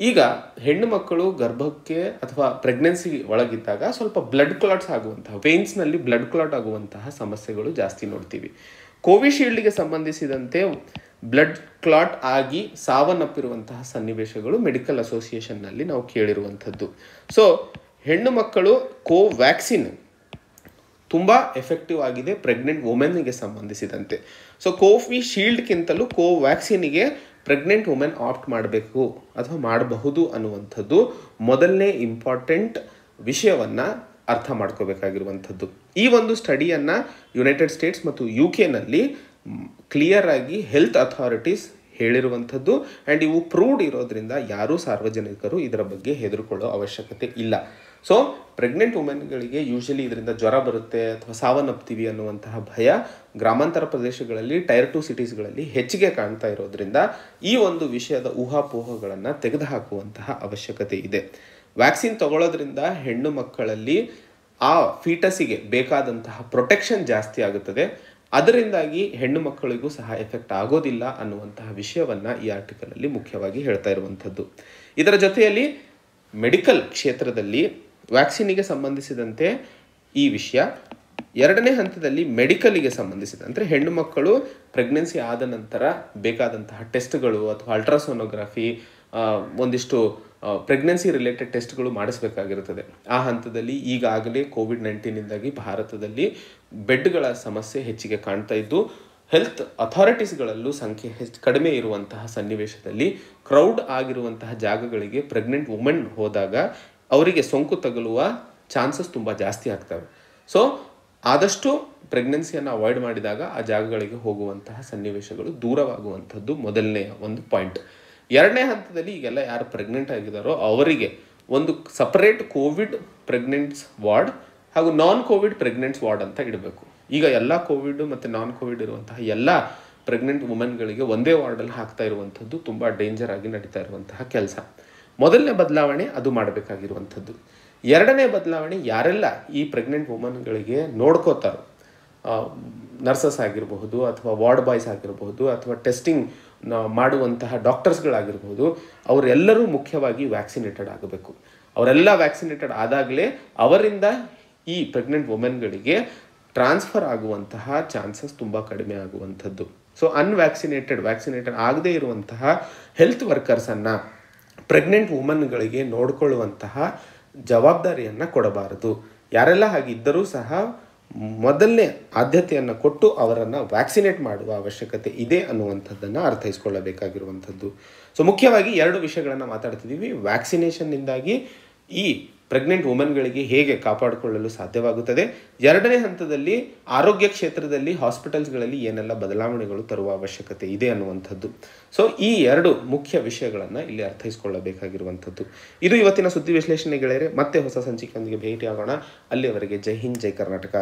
ಈಗ ಹೆಣ್ಣು ಮಕ್ಕಳು ಗರ್ಭಕ್ಕೆ ಅಥವಾ ಪ್ರೆಗ್ನೆನ್ಸಿ ಒಳಗಿದ್ದಾಗ ಸ್ವಲ್ಪ ಬ್ಲಡ್ ಕ್ಲಾಟ್ಸ್ ಆಗುವಂತಹ ವೇನ್ಸ್ನಲ್ಲಿ ಬ್ಲಡ್ ಕ್ಲಾಟ್ ಆಗುವಂತಹ ಸಮಸ್ಯೆಗಳು ಜಾಸ್ತಿ ನೋಡ್ತೀವಿ. ಕೋವಿಶೀಲ್ಡ್ಗೆ ಸಂಬಂಧಿಸಿದಂತೆ ಬ್ಲಡ್ ಕ್ಲಾಟ್ ಆಗಿ ಸಾವನ್ನಪ್ಪಿರುವಂತಹ ಸನ್ನಿವೇಶಗಳು ಮೆಡಿಕಲ್ ಅಸೋಸಿಯೇಷನ್ನಲ್ಲಿ ನಾವು ಕೇಳಿರುವಂಥದ್ದು. ಸೊ, ಹೆಣ್ಣು ಮಕ್ಕಳು ಕೋವ್ಯಾಕ್ಸಿನ್ ತುಂಬ ಎಫೆಕ್ಟಿವ್ ಆಗಿದೆ ಪ್ರೆಗ್ನೆಂಟ್ ವುಮೆನ್ಗೆ ಸಂಬಂಧಿಸಿದಂತೆ. ಸೊ ಕೋವಿ ಶೀಲ್ಡ್ಗಿಂತಲೂ ಕೋವ್ಯಾಕ್ಸಿನ್ಗೆ ಪ್ರೆಗ್ನೆಂಟ್ ವುಮೆನ್ ಆಪ್ಟ್ ಮಾಡಬೇಕು ಅಥವಾ ಮಾಡಬಹುದು ಅನ್ನುವಂಥದ್ದು ಮೊದಲನೇ ಇಂಪಾರ್ಟೆಂಟ್ ವಿಷಯವನ್ನು ಅರ್ಥ ಮಾಡ್ಕೋಬೇಕಾಗಿರುವಂಥದ್ದು. ಈ ಒಂದು ಸ್ಟಡಿಯನ್ನು ಯುನೈಟೆಡ್ ಸ್ಟೇಟ್ಸ್ ಮತ್ತು ಯು ಕೆನಲ್ಲಿ ಕ್ಲಿಯರ್ ಆಗಿ ಹೆಲ್ತ್ ಅಥಾರಿಟೀಸ್ ಹೇಳಿರುವಂಥದ್ದು ಆ್ಯಂಡ್ ಇವು ಪ್ರೂವ್ಡ್ ಇರೋದ್ರಿಂದ ಯಾರೂ ಸಾರ್ವಜನಿಕರು ಇದರ ಬಗ್ಗೆ ಹೆದರ್ಕೊಳ್ಳೋ ಅವಶ್ಯಕತೆ ಇಲ್ಲ. ಸೊ ಪ್ರೆಗ್ನೆಂಟ್ ವುಮೆನ್ಗಳಿಗೆ ಯೂಶಲಿ ಇದರಿಂದ ಜ್ವರ ಬರುತ್ತೆ ಅಥವಾ ಸಾವನ್ನಪ್ತೀವಿ ಅನ್ನುವಂತಹ ಭಯ ಗ್ರಾಮಾಂತರ ಪ್ರದೇಶಗಳಲ್ಲಿ ಟೈರ್ ಟು ಸಿಟೀಸ್ಗಳಲ್ಲಿ ಹೆಚ್ಚಿಗೆ ಕಾಣ್ತಾ ಇರೋದ್ರಿಂದ ಈ ಒಂದು ವಿಷಯದ ಊಹಾಪೋಹಗಳನ್ನು ತೆಗೆದುಹಾಕುವಂತಹ ಅವಶ್ಯಕತೆ ಇದೆ. ವ್ಯಾಕ್ಸಿನ್ ತಗೊಳ್ಳೋದ್ರಿಂದ ಹೆಣ್ಣು ಮಕ್ಕಳಲ್ಲಿ ಆ ಫೀಟಸಿಗೆ ಬೇಕಾದಂತಹ ಪ್ರೊಟೆಕ್ಷನ್ ಜಾಸ್ತಿ ಆಗುತ್ತದೆ. ಅದರಿಂದಾಗಿ ಹೆಣ್ಣು ಮಕ್ಕಳಿಗೂ ಸಹ ಎಫೆಕ್ಟ್ ಆಗೋದಿಲ್ಲ ಅನ್ನುವಂತಹ ವಿಷಯವನ್ನು ಈ ಆರ್ಟಿಕಲಲ್ಲಿ ಮುಖ್ಯವಾಗಿ ಹೇಳ್ತಾ ಇರುವಂಥದ್ದು. ಇದರ ಜೊತೆಯಲ್ಲಿ ಮೆಡಿಕಲ್ ಕ್ಷೇತ್ರದಲ್ಲಿ ವ್ಯಾಕ್ಸಿನಿಗೆ ಸಂಬಂಧಿಸಿದಂತೆ ಈ ವಿಷಯ. ಎರಡನೇ ಹಂತದಲ್ಲಿ ಮೆಡಿಕಲಿಗೆ ಸಂಬಂಧಿಸಿದಂತೆ ಹೆಣ್ಣು ಮಕ್ಕಳು ಪ್ರೆಗ್ನೆನ್ಸಿ ಆದ ನಂತರ ಬೇಕಾದಂತಹ ಟೆಸ್ಟ್ಗಳು ಅಥವಾ ಅಲ್ಟ್ರಾಸೋನೋಗ್ರಫಿ ಒಂದಿಷ್ಟು ಪ್ರೆಗ್ನೆನ್ಸಿ ರಿಲೇಟೆಡ್ ಟೆಸ್ಟ್ಗಳು ಮಾಡಿಸಬೇಕಾಗಿರುತ್ತದೆ. ಆ ಹಂತದಲ್ಲಿ ಈಗಾಗಲೇ ಕೋವಿಡ್ ನೈನ್ಟೀನಿಂದಾಗಿ ಭಾರತದಲ್ಲಿ ಬೆಡ್ಗಳ ಸಮಸ್ಯೆ ಹೆಚ್ಚಿಗೆ ಕಾಣ್ತಾ ಇದ್ದು ಹೆಲ್ತ್ ಅಥಾರಿಟೀಸ್ಗಳಲ್ಲೂ ಸಂಖ್ಯೆ ಹೆಚ್ಚು, ಕಡಿಮೆ ಇರುವಂತಹ ಸನ್ನಿವೇಶದಲ್ಲಿ ಕ್ರೌಡ್ ಆಗಿರುವಂತಹ ಜಾಗಗಳಿಗೆ ಪ್ರೆಗ್ನೆಂಟ್ ವುಮೆನ್ ಹೋದಾಗ ಅವರಿಗೆ ಸೋಂಕು ತಗುಲುವ ಚಾನ್ಸಸ್ ತುಂಬ ಜಾಸ್ತಿ ಆಗ್ತವೆ. ಸೊ ಆದಷ್ಟು ಪ್ರೆಗ್ನೆನ್ಸಿಯನ್ನು ಅವಾಯ್ಡ್ ಮಾಡಿದಾಗ ಆ ಜಾಗಗಳಿಗೆ ಹೋಗುವಂತಹ ಸನ್ನಿವೇಶಗಳು ದೂರವಾಗುವಂಥದ್ದು ಮೊದಲನೆಯ ಒಂದು ಪಾಯಿಂಟ್ ಎರಡನೇ ಹಂತದಲ್ಲಿ ಈಗೆಲ್ಲ ಯಾರು ಪ್ರೆಗ್ನೆಂಟ್ ಆಗಿದ್ದಾರೋ ಅವರಿಗೆ ಒಂದು ಸಪರೇಟ್ ಕೋವಿಡ್ ಪ್ರೆಗ್ನೆಂಟ್ಸ್ ವಾರ್ಡ್ ಹಾಗೂ ನಾನ್ ಕೋವಿಡ್ ಪ್ರೆಗ್ನೆಂಟ್ಸ್ ವಾರ್ಡ್ ಅಂತ ಇಡಬೇಕು. ಈಗ ಎಲ್ಲ ಕೋವಿಡ್ ಮತ್ತು ನಾನ್ ಕೋವಿಡ್ ಇರುವಂತಹ ಎಲ್ಲ ಪ್ರೆಗ್ನೆಂಟ್ ವುಮೆನ್ಗಳಿಗೆ ಒಂದೇ ವಾರ್ಡಲ್ಲಿ ಹಾಕ್ತಾ ಇರುವಂಥದ್ದು ತುಂಬ ಡೇಂಜರ್ ಆಗಿ ನಡೀತಾ ಇರುವಂತಹ ಕೆಲಸ. ಮೊದಲನೇ ಬದಲಾವಣೆ ಅದು ಮಾಡಬೇಕಾಗಿರುವಂಥದ್ದು. ಎರಡನೇ ಬದಲಾವಣೆ ಯಾರೆಲ್ಲ ಈ ಪ್ರೆಗ್ನೆಂಟ್ ವುಮನ್ಗಳಿಗೆ ನೋಡ್ಕೋತಾರೋ ನರ್ಸಸ್ ಆಗಿರಬಹುದು ಅಥವಾ ವಾರ್ಡ್ ಬಾಯ್ಸ್ ಆಗಿರಬಹುದು ಅಥವಾ ಟೆಸ್ಟಿಂಗ್ ಮಾಡುವಂತಹ ಡಾಕ್ಟರ್ಸ್ಗಳಾಗಿರ್ಬೋದು ಅವರೆಲ್ಲರೂ ಮುಖ್ಯವಾಗಿ ವ್ಯಾಕ್ಸಿನೇಟೆಡ್ ಆಗಬೇಕು. ಅವರೆಲ್ಲ ವ್ಯಾಕ್ಸಿನೇಟೆಡ್ ಆದಾಗಲೇ ಅವರಿಂದ ಈ ಪ್ರೆಗ್ನೆಂಟ್ ವುಮೆನ್ಗಳಿಗೆ ಟ್ರಾನ್ಸ್ಫರ್ ಆಗುವಂತಹ ಚಾನ್ಸಸ್ ತುಂಬ ಕಡಿಮೆ ಆಗುವಂಥದ್ದು. ಸೊ ಅನ್ವ್ಯಾಕ್ಸಿನೇಟೆಡ್ ವ್ಯಾಕ್ಸಿನೇಟೆಡ್ ಆಗದೇ ಇರುವಂತಹ ಹೆಲ್ತ್ ವರ್ಕರ್ಸನ್ನು ಪ್ರೆಗ್ನೆಂಟ್ ವುಮನ್ಗಳಿಗೆ ನೋಡಿಕೊಳ್ಳುವಂತಹ ಜವಾಬ್ದಾರಿಯನ್ನು ಕೊಡಬಾರದು. ಯಾರೆಲ್ಲ ಹಾಗಿದ್ದರೂ ಸಹ ಮೊದಲನೇ ಆದ್ಯತೆಯನ್ನು ಕೊಟ್ಟು ಅವರನ್ನು ವ್ಯಾಕ್ಸಿನೇಟ್ ಮಾಡುವ ಅವಶ್ಯಕತೆ ಇದೆ ಅನ್ನುವಂಥದ್ದನ್ನು ಅರ್ಥೈಸ್ಕೊಳ್ಳಬೇಕಾಗಿರುವಂಥದ್ದು. ಸೊ ಮುಖ್ಯವಾಗಿ ಎರಡು ವಿಷಯಗಳನ್ನು ಮಾತಾಡ್ತಿದ್ದೀವಿ. ವ್ಯಾಕ್ಸಿನೇಷನ್ನಿಂದಾಗಿ ಈ ಪ್ರೆಗ್ನೆಂಟ್ ವುಮೆನ್ಗಳಿಗೆ ಹೇಗೆ ಕಾಪಾಡಿಕೊಳ್ಳಲು ಸಾಧ್ಯವಾಗುತ್ತದೆ? ಎರಡನೇ ಹಂತದಲ್ಲಿ ಆರೋಗ್ಯ ಕ್ಷೇತ್ರದಲ್ಲಿ ಹಾಸ್ಪಿಟಲ್ಸ್ಗಳಲ್ಲಿ ಏನೆಲ್ಲ ಬದಲಾವಣೆಗಳು ತರುವ ಅವಶ್ಯಕತೆ ಇದೆ ಅನ್ನುವಂಥದ್ದು. ಸೊ ಈ ಎರಡು ಮುಖ್ಯ ವಿಷಯಗಳನ್ನು ಇಲ್ಲಿ ಅರ್ಥೈಸ್ಕೊಳ್ಳಬೇಕಾಗಿರುವಂಥದ್ದು. ಇದು ಇವತ್ತಿನ ಸುದ್ದಿ ವಿಶ್ಲೇಷಣೆ ಗೆಳೆಯರೆ, ಮತ್ತೆ ಹೊಸ ಸಂಚಿಕೆಯೊಂದಿಗೆ ಭೇಟಿಯಾಗೋಣ. ಅಲ್ಲಿಯವರೆಗೆ ಜೈ ಹಿಂದ್, ಜೈ ಕರ್ನಾಟಕ.